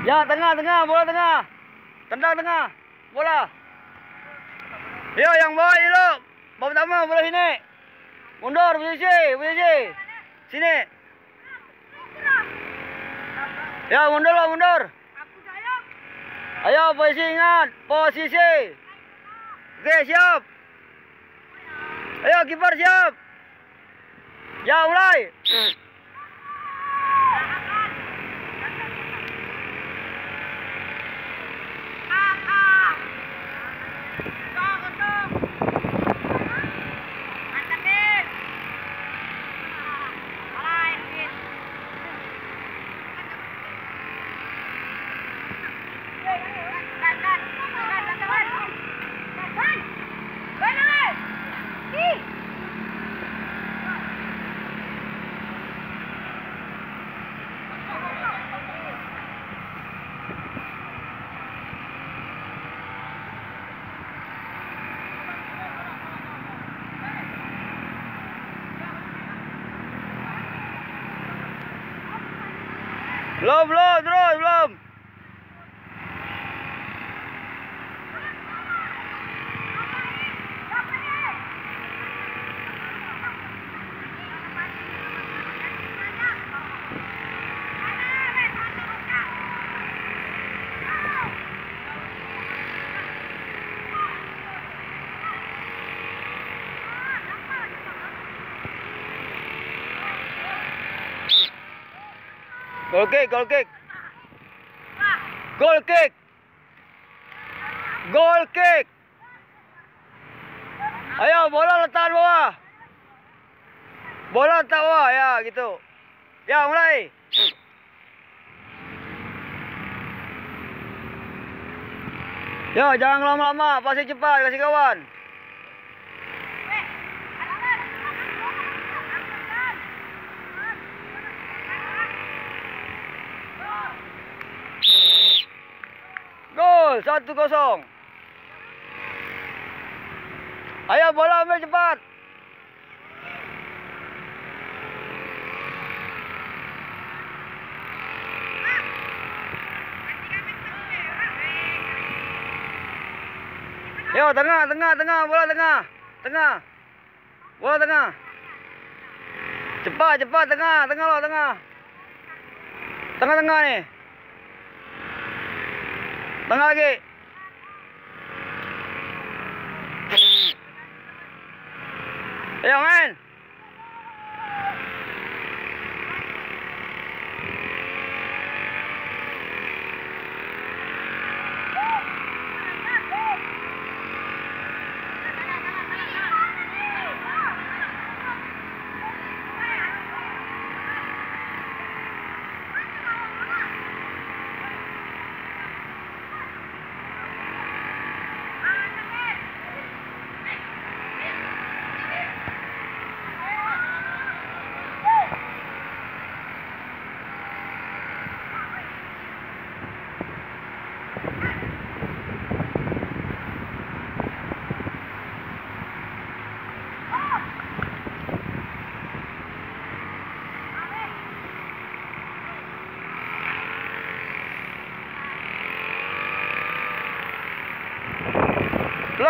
Ya, tengah, tengah, bola tengah. Tendang tengah. Bola. Ya, yang bawah dulu. Bawah pertama, bola sini. Mundur, posisi, posisi. Sini. Ya, mundur lah, mundur. Ayo, posisi ingat. Posisi. Okey, siap. Ayo, kiper siap. Ya, mulai. Goal kick, goal kick. Goal kick. Goal kick. Ayo, bola letak bawah. Bola letak bawah, ya gitu. Ya, mulai. Ya, jangan lama-lama, pasti cepat kasih kawan. Satu kosong. Ayo bola ambil cepat. Yo, tengah, tengah, tengah, bola tengah. Tengah. Bola tengah. Cepat, cepat, tengah, tengah lo, tengah. Tengah-tengah ni. Tengah lagi. Ayo main.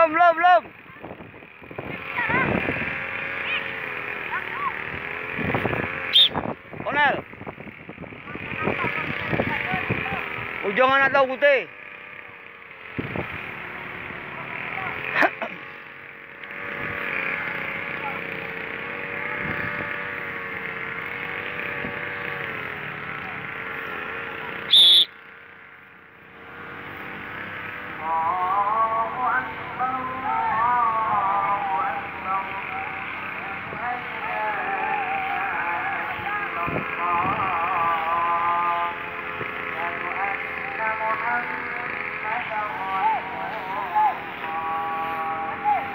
Belum, belum, belum. Onel. Ujung anak tahu putih.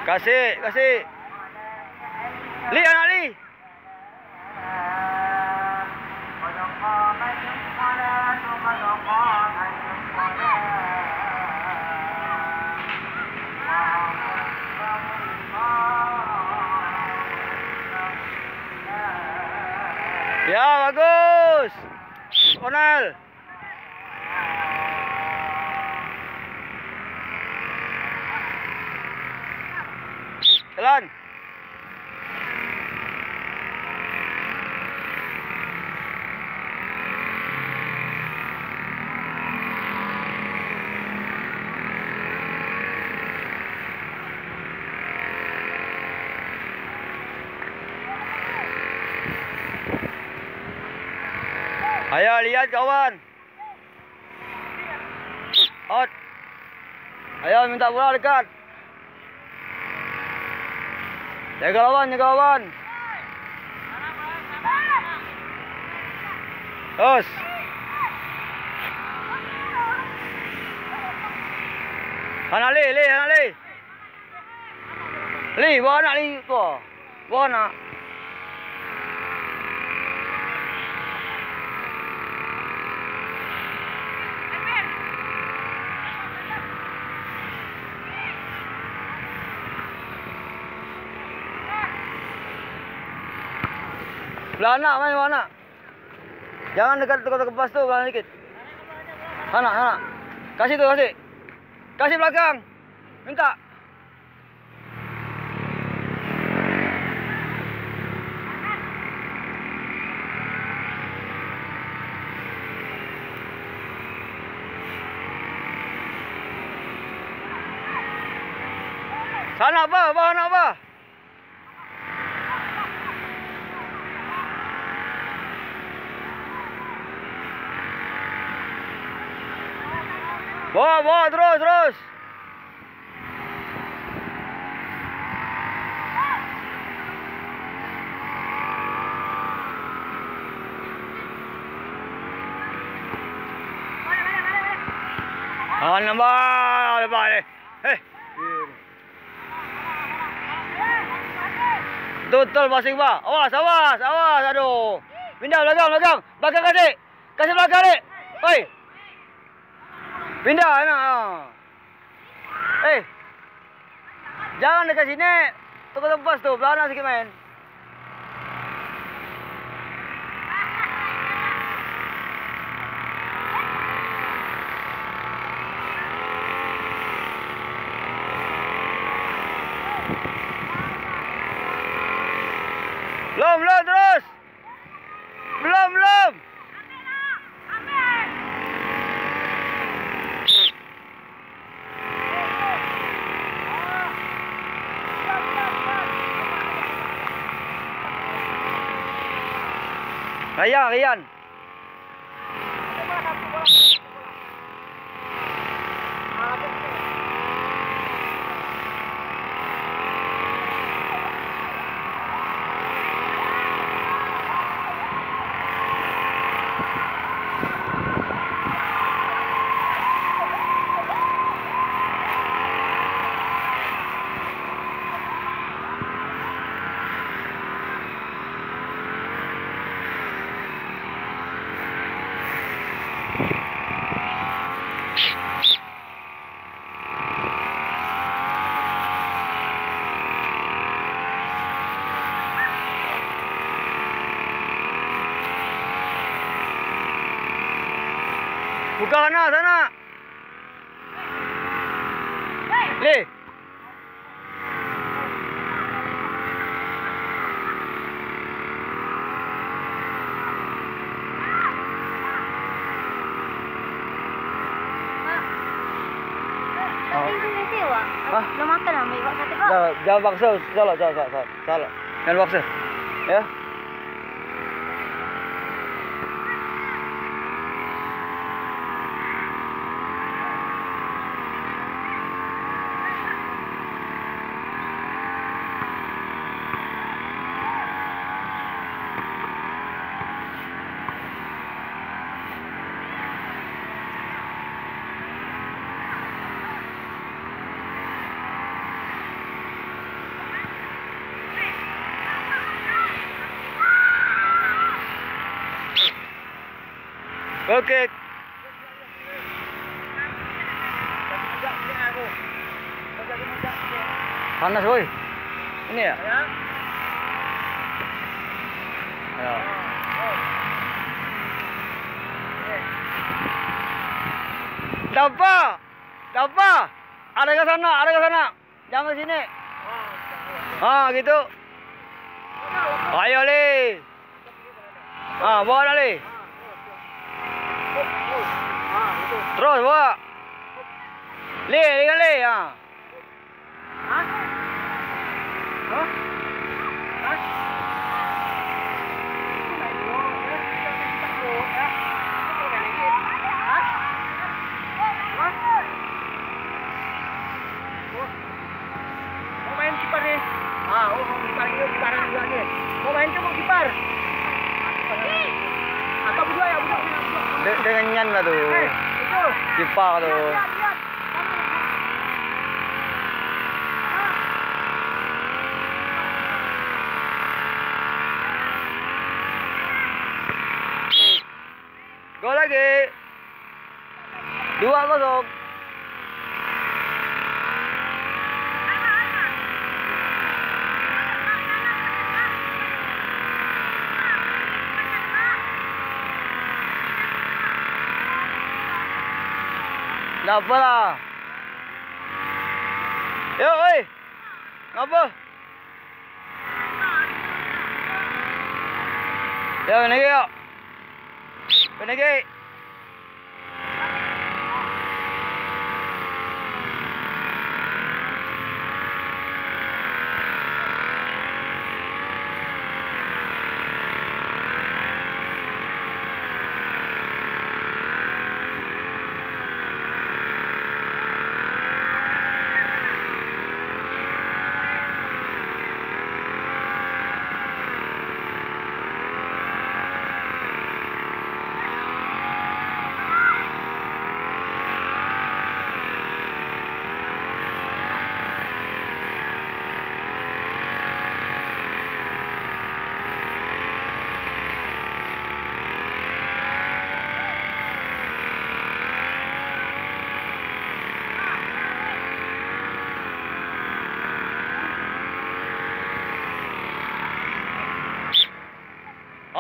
Kasih, kasih. Li anak Ayo lihat kawan. Out. Ayo minta bola dekat. Jaga lawan, jaga lawan. Terus. Anak Li, Li, anak Li. Li, bawa anak tu. Bawa anak. Belah main belah anak. Jangan dekat dekat bas tu belah sikit. Anak anak. Kasih tu kasih. Kasih belakang. Minta. Sana apa? Apa anak apa? Bawa, bawa terus, terus. Nambah, lepas ni. Eh. Betul-betul masing ba. Awas, awas, awas. Aduh. Pindah belakang, belakang. Belakang kasih. Kasih belakang ni. Oi. Pindah anak. Eh. Jangan dekat sini. Tunggu lepas tu. Belah sikit main. Kaya, kaya. Buka sana, sana. Mesti awak. Hah? Belum makan lah, ambil awak kata kau. Jangan, paksa. Salah, salah, salah, salah. salah. Jangan paksa. Ya. Okey. Panas woi. Ini ya? Ya. Dapat. Dapat. Ada ke sana, ada ke sana. Jangan sini. Ha, gitu. Ayo, Le. Ha, bawa dah, Le. Terus, bawa. Le, dengan Le. Ha. Mau main kipar ni. Ah, oh, mau kipar ni, kiparan juga ni. Mau main tu mau kipar. Atau berdua ya, berdua. berdua. De dengan nyan lah tu. Eh, itu. Kipak tu. Lihat, lihat, lihat. Go lagi. Dua kosong. Tak apalah. Yo, oi. Ngapa? Yo, lagi yo. Lagi.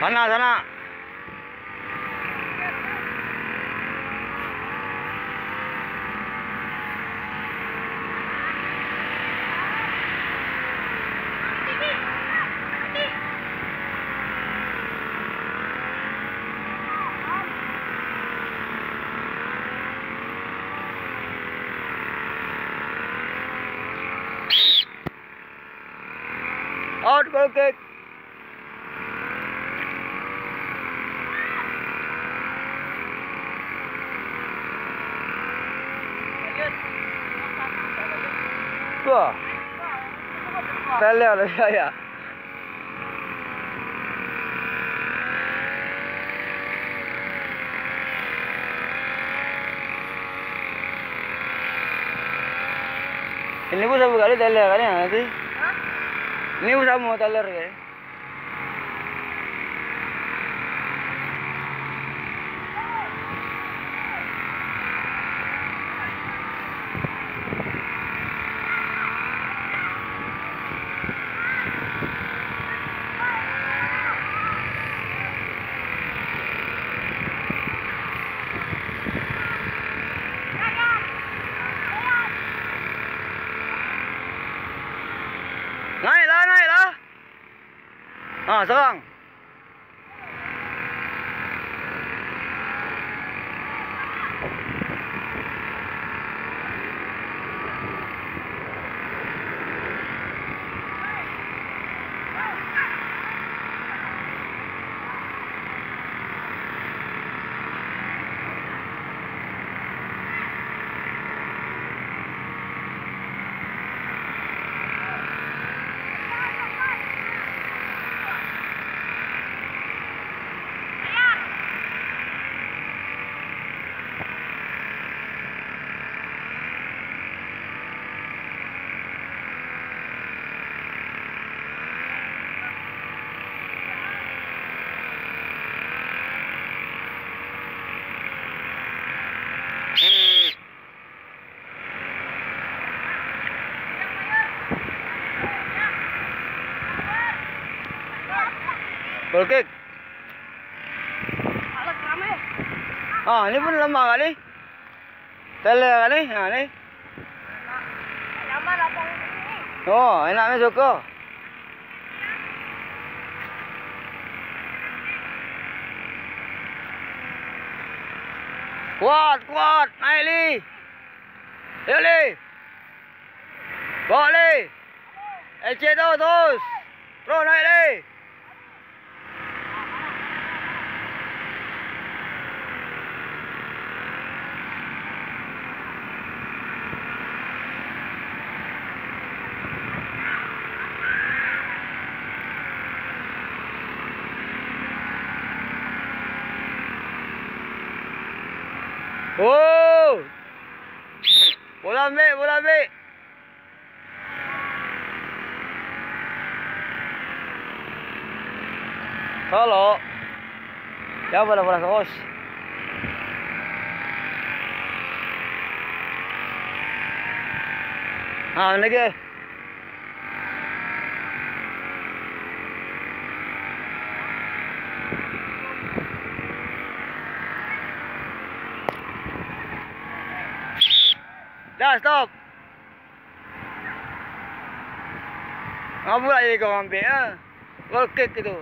kick. Goal kick. Tendang. Sana, sana. Out goal kick. Wah. Telel lah saya. Ini pun sama kali teler kan ya nanti. Ini pun sama teler kan. Naiklah, Ha, ni pun lama kali. Tele kali. Ha ni. Lama lapang ini. Oh, enaknya suka. Kuat, kuat. Naik Li. Ayo Li. Bawa Li. Ecek tu terus. Terus naik Li. Oh. Bola ambil, bola ambil. Halo. Ya bola bola sos. Ah, lagi. Dah stop. Apa lagi kau ambil ha? Goal kick itu.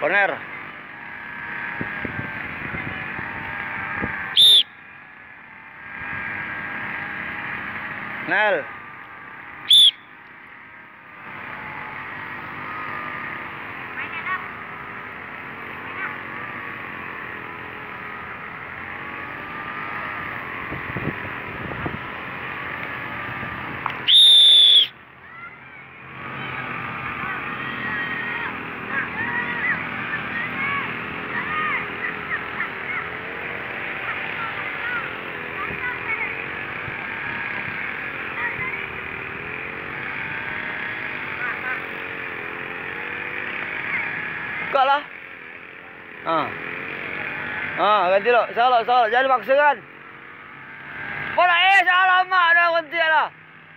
Corner. Nel. Ha. Ha, ganti lo. Salah, salah. Jangan paksa kan. Bola eh, salah lama dah ganti lah.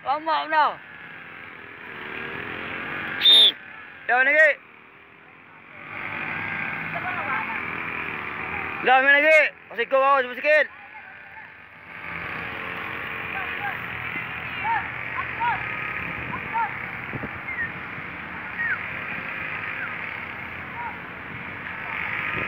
Lama benar. Ya, mana lagi? Dah, main lagi. Masih kau cuba sikit. Bawa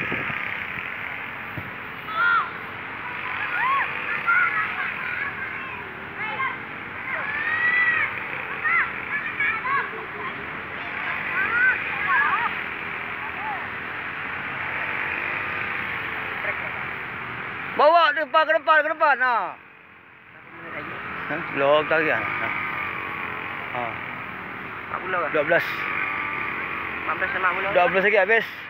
depan ke depan ke depan. Ha. Ha, tak lagi. Ha. Ha. Pula ke? 12. 15 mak pula. 12 lagi habis.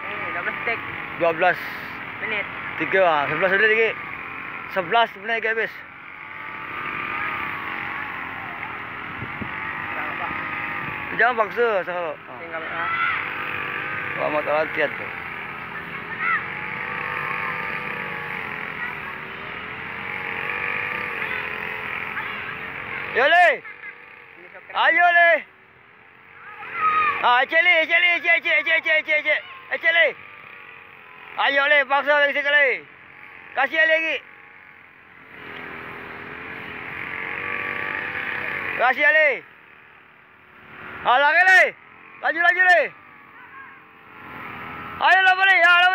Mak ni 12 tek 12. minit. 3 ah, 11 sudah lagi. 11 sebenarnya lagi habis. Apa? Jangan paksa Sarah. Ha. Tinggal ha. Buat mata latihan tu. Yo le. Ini sok Ayo le. Ah, cek le, cek le, cek cek Eh, cek le. Ayo le, paksa lagi sekali. Kasih lagi. Kasih le. Ah, lagi le. Laju laju le. Ayo lah boleh, ya lah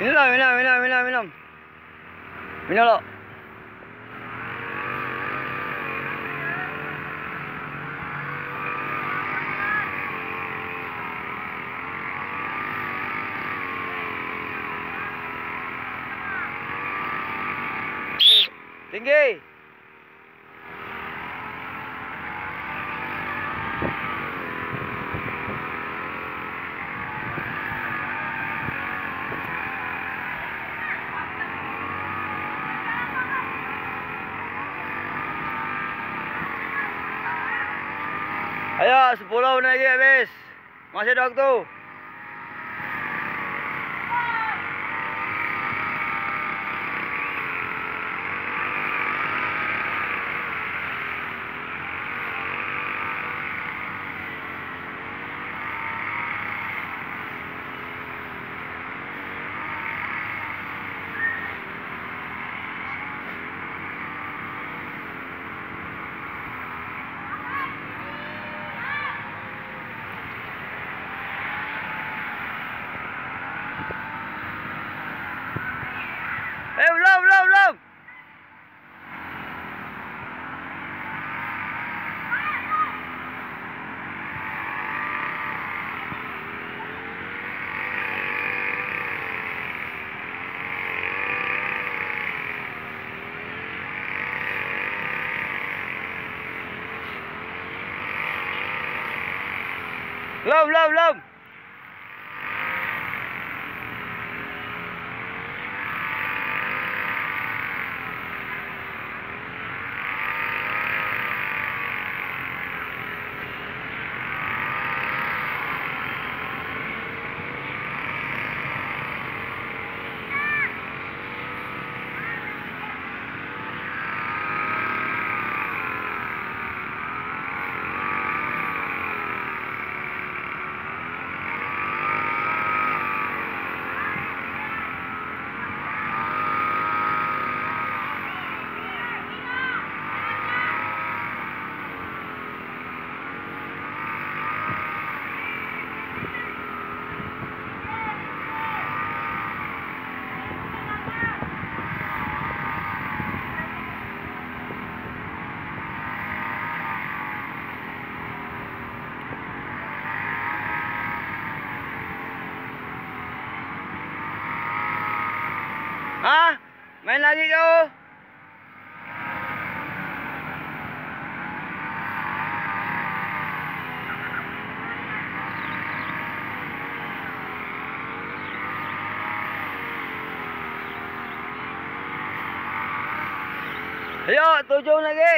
Minum lah, minum, minum, minum, minum. Minum lah. Tinggi. Ayo, 10 lagi habis. Masih ada waktu. Ha? Main lagi kau? Ayo, tujuh lagi.